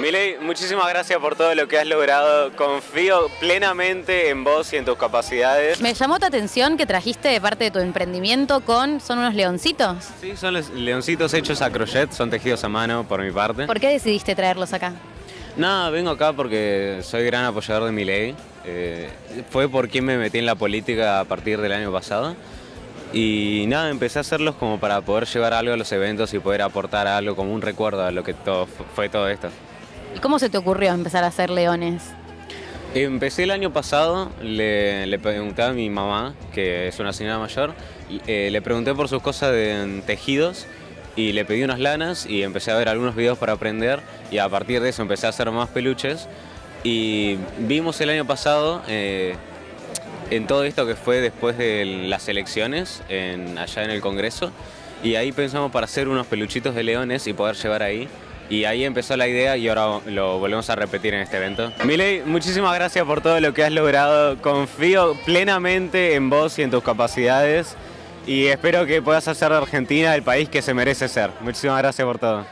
Milei, muchísimas gracias por todo lo que has logrado. Confío plenamente en vos y en tus capacidades. Me llamó tu atención que trajiste de parte de tu emprendimiento con. ¿Son unos leoncitos? Sí, son los leoncitos hechos a crochet, son tejidos a mano por mi parte. ¿Por qué decidiste traerlos acá? Nada, vengo acá porque soy gran apoyador de Milei. Eh, fue por quien me metí en la política a partir del año pasado. Y nada, empecé a hacerlos como para poder llevar algo a los eventos y poder aportar algo como un recuerdo a lo que todo, fue todo esto. ¿Y cómo se te ocurrió empezar a hacer leones? Empecé el año pasado, le, pregunté a mi mamá, que es una señora mayor, eh, le pregunté por sus cosas de tejidos y le pedí unas lanas y empecé a ver algunos videos para aprender y a partir de eso empecé a hacer más peluches y vimos el año pasado eh, en todo esto que fue después de las elecciones allá en el Congreso y ahí pensamos para hacer unos peluchitos de leones y poder llevar ahí y ahí empezó la idea y ahora lo volvemos a repetir en este evento. Miley, muchísimas gracias por todo lo que has logrado. Confío plenamente en vos y en tus capacidades y espero que puedas hacer de Argentina el país que se merece ser. Muchísimas gracias por todo.